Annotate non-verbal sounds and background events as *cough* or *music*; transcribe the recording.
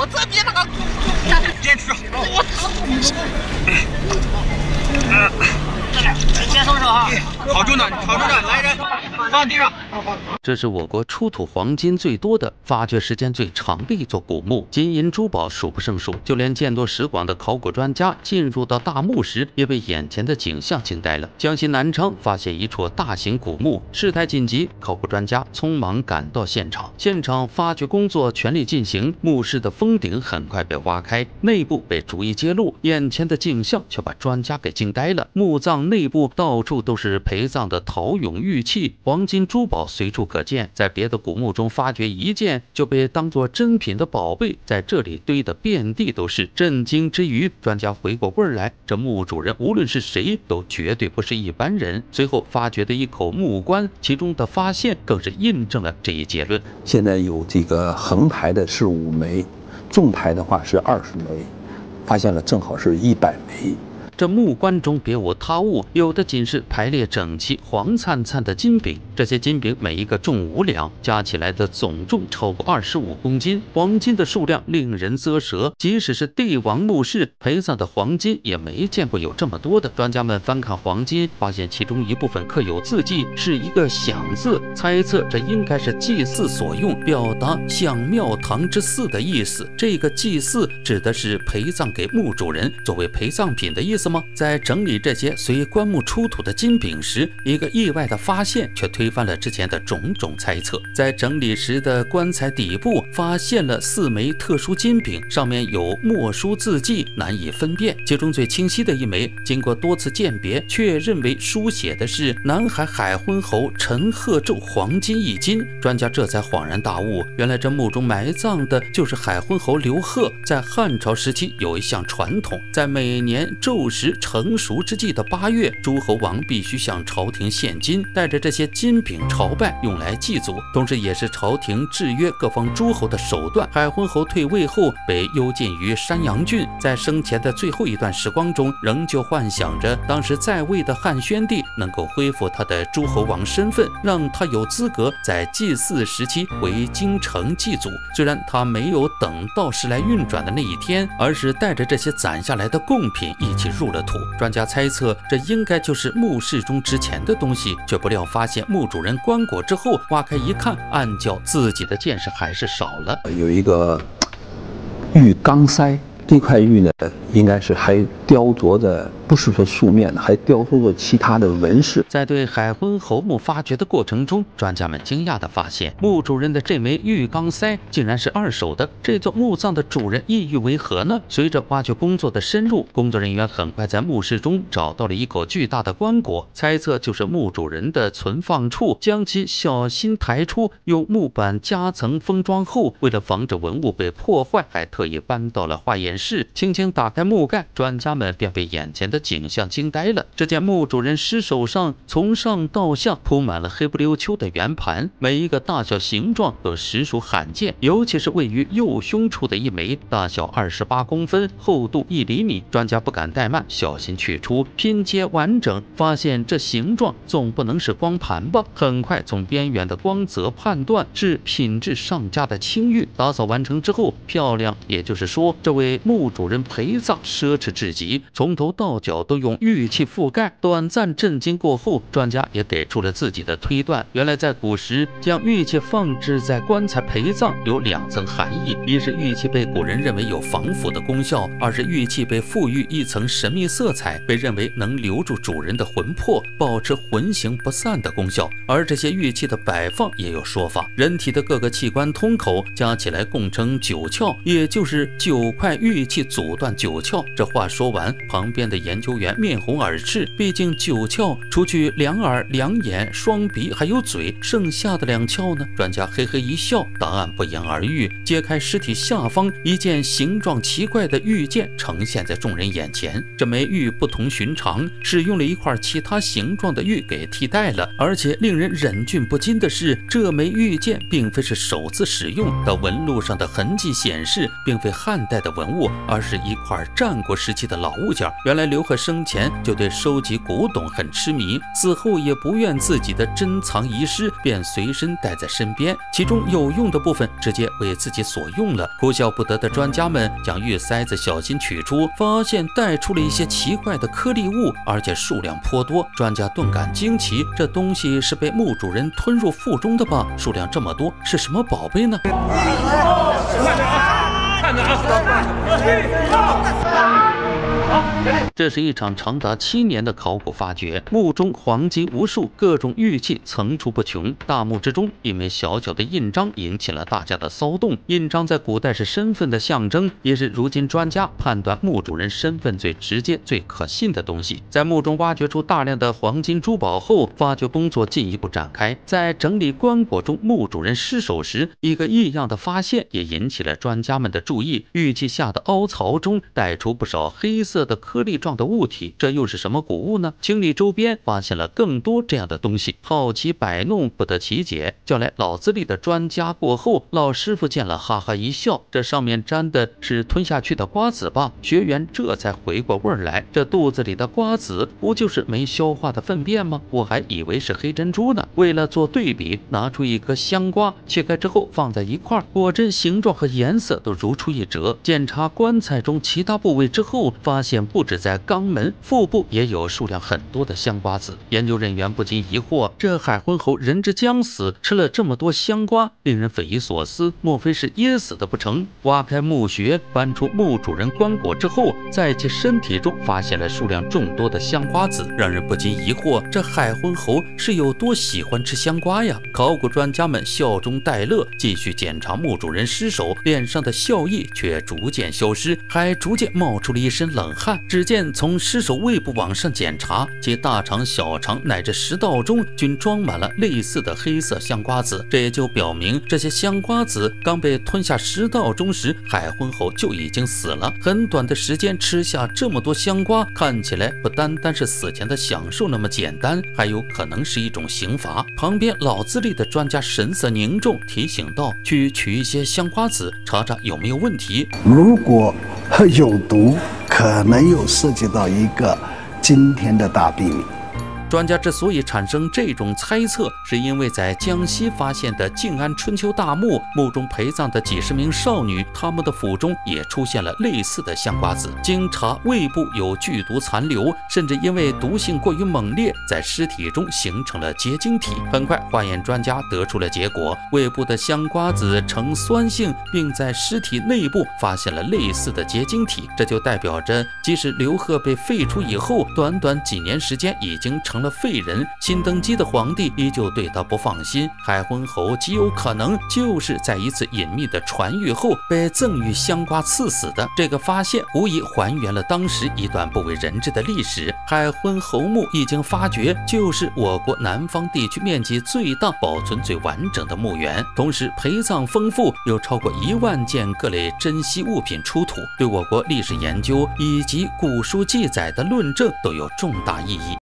我这边那个，坚持，我操！先松手啊，好重的，好重的，来人，放地上。这是我国出土黄金最多的、发掘时间最长的一座古墓，金银珠宝数不胜数。就连见多识广的考古专家进入到大墓时，也被眼前的景象惊呆了。江西南昌发现一处大型古墓，事态紧急，考古专家匆忙赶到现场。现场发掘工作全力进行，墓室的封顶很快被挖开，内部被逐一揭露。眼前的景象却把专家给惊呆了。墓葬内部到处都是陪葬的陶俑玉器，黄黄金珠宝随处可见。在别的古墓中发掘一件，就被当作珍品的宝贝，在这里堆得遍地都是。震惊之余，专家回过味儿来，这墓主人无论是谁，都绝对不是一般人。随后发掘的一口木棺，其中的发现更是印证了这一结论。现在有这个横排的是五枚，纵排的话是二十枚，发现了正好是一百枚。这木棺中别无他物，有的仅是排列整齐、黄灿灿的金饼。这些金饼每一个重五两，加起来的总重超过二十五公斤。黄金的数量令人啧舌，即使是帝王墓室陪葬的黄金，也没见过有这么多的。专家们翻看黄金，发现其中一部分刻有字迹，是一个“享”字，猜测这应该是祭祀所用，表达享庙堂之祀的意思。这个祭祀指的是陪葬给墓主人作为陪葬品的意思。在整理这些随棺木出土的金饼时，一个意外的发现却推翻了之前的种种猜测。在整理时的棺材底部发现了四枚特殊金饼，上面有墨书字迹，难以分辨。其中最清晰的一枚，经过多次鉴别，确认为书写的是南海海昏侯陈贺胄黄金一斤。专家这才恍然大悟，原来这墓中埋葬的就是海昏侯刘贺。在汉朝时期，有一项传统，在每年昼时。成熟之际的八月，诸侯王必须向朝廷献金，带着这些金饼朝拜，用来祭祖，同时也是朝廷制约各方诸侯的手段。海昏侯退位后被幽禁于山阳郡，在生前的最后一段时光中，仍旧幻想着当时在位的汉宣帝能够恢复他的诸侯王身份，让他有资格在祭祀时期回京城祭祖。虽然他没有等到时来运转的那一天，而是带着这些攒下来的贡品一起入。了土，专家猜测这应该就是墓室中值钱的东西，却不料发现墓主人棺椁之后，挖开一看，暗叫自己的见识还是少了。有一个 *tsk* 浴缸塞，这块玉呢，应该是还雕琢的。不是说素面的，还雕琢着其他的纹饰。在对海昏侯墓发掘的过程中，专家们惊讶地发现，墓主人的这枚玉钢塞竟然是二手的。这座墓葬的主人意欲为何呢？随着挖掘工作的深入，工作人员很快在墓室中找到了一口巨大的棺椁，猜测就是墓主人的存放处。将其小心抬出，用木板夹层封装后，为了防止文物被破坏，还特意搬到了化验室室。轻轻打开木盖，专家们便被眼前的。景象惊呆了。只见墓主人尸首上从上到下铺满了黑不溜秋的圆盘，每一个大小形状都实属罕见。尤其是位于右胸处的一枚，大小二十八公分，厚度一厘米。专家不敢怠慢，小心取出，拼接完整。发现这形状总不能是光盘吧？很快从边缘的光泽判断是品质上佳的青玉。打扫完成之后，漂亮。也就是说，这位墓主人陪葬奢侈至极，从头到脚。都用玉器覆盖。短暂震惊过后，专家也给出了自己的推断。原来在古时，将玉器放置在棺材陪葬有两层含义：一是玉器被古人认为有防腐的功效；二是玉器被赋予一层神秘色彩，被认为能留住主人的魂魄，保持魂形不散的功效。而这些玉器的摆放也有说法：人体的各个器官通口加起来共称九窍，也就是九块玉玉器阻断九窍。这话说完，旁边的研究员面红耳赤，毕竟九窍除去两耳、两眼、双鼻，还有嘴，剩下的两窍呢？专家嘿嘿一笑，答案不言而喻。揭开尸体下方，一件形状奇怪的玉剑呈现在众人眼前。这枚玉不同寻常，是用了一块其他形状的玉给替代了。而且令人忍俊不禁的是，这枚玉剑并非是首次使用，的纹路上的痕迹显示，并非汉代的文物，而是一块战国时期的老物件。原来刘贺生前就对收集古董很痴迷，死后也不愿自己的珍藏遗失，便随身带在身边。其中有用的部分直接为自己所用了。哭笑不得的专家们将玉塞子小心取出，发现带出了一些奇怪的颗粒物，而且数量颇多。专家顿感惊奇，这东西是被墓主人吞入腹中的吧？数量这么多，是什么宝贝呢？看着啊。一这是一场长达七年的考古发掘，墓中黄金无数，各种玉器层出不穷。大墓之中，一枚小小的印章引起了大家的骚动。印章在古代是身份的象征，也是如今专家判断墓主人身份最直接、最可信的东西。在墓中挖掘出大量的黄金珠宝后，发掘工作进一步展开。在整理棺椁中墓主人尸首时，一个异样的发现也引起了专家们的注意：玉器下的凹槽中带出不少黑色的颗粒状。的物体，这又是什么古物呢？清理周边，发现了更多这样的东西，好奇摆弄不得其解。叫来老资历的专家过后，老师傅见了哈哈一笑：“这上面粘的是吞下去的瓜子吧？”学员这才回过味儿来，这肚子里的瓜子不就是没消化的粪便吗？我还以为是黑珍珠呢。为了做对比，拿出一颗香瓜，切开之后放在一块，果真形状和颜色都如出一辙。检查棺材中其他部位之后，发现现不止在肛门、腹部也有数量很多的香瓜子，研究人员不禁疑惑：这海昏侯人之将死，吃了这么多香瓜，令人匪夷所思，莫非是噎死的不成？挖开墓穴，搬出墓主人棺椁之后，在其身体中发现了数量众多的香瓜子，让人不禁疑惑：这海昏侯是有多喜欢吃香瓜呀？考古专家们笑中带乐，继续检查墓主人尸首，脸上的笑意却逐渐消失，还逐渐冒出了一身冷汗。只见。从尸首胃部往上检查，其大肠、小肠乃至食道中均装满了类似的黑色香瓜子，这也就表明这些香瓜子刚被吞下食道中时，海昏侯就已经死了。很短的时间吃下这么多香瓜，看起来不单单是死前的享受那么简单，还有可能是一种刑罚。旁边老资历的专家神色凝重，提醒道：“去取一些香瓜子，查查有没有问题。如果有毒。”可能又涉及到一个惊天的大秘密。专家之所以产生这种猜测，是因为在江西发现的静安春秋大墓，墓中陪葬的几十名少女，她们的腹中也出现了类似的香瓜子。经查，胃部有剧毒残留，甚至因为毒性过于猛烈，在尸体中形成了结晶体。很快，化验专家得出了结果：胃部的香瓜子呈酸性，并在尸体内部发现了类似的结晶体。这就代表着，即使刘贺被废除以后，短短几年时间已经成。了废人，新登基的皇帝依旧对他不放心。海昏侯极有可能就是在一次隐秘的传谕后被赠予香瓜赐死的。这个发现无疑还原了当时一段不为人知的历史。海昏侯墓一经发掘，就是我国南方地区面积最大、保存最完整的墓园，同时陪葬丰富，有超过一万件各类珍稀物品出土，对我国历史研究以及古书记载的论证都有重大意义。